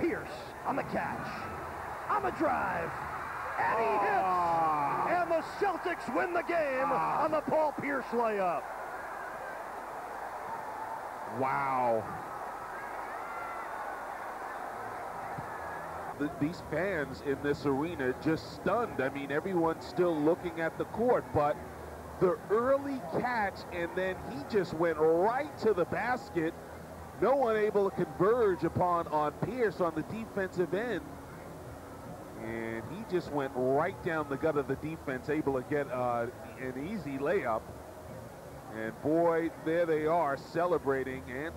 Pierce on the catch, on the drive, and he hits! Ah. And the Celtics win the game Ah. on the Paul Pierce layup. Wow. The, these fans in this arena just stunned. I mean, everyone's still looking at the court, but the early catch, and then he just went right to the basket. No one able to converge upon on Pierce on the defensive end. And he just went right down the gut of the defense, able to get uh, an easy layup. And boy, there they are celebrating and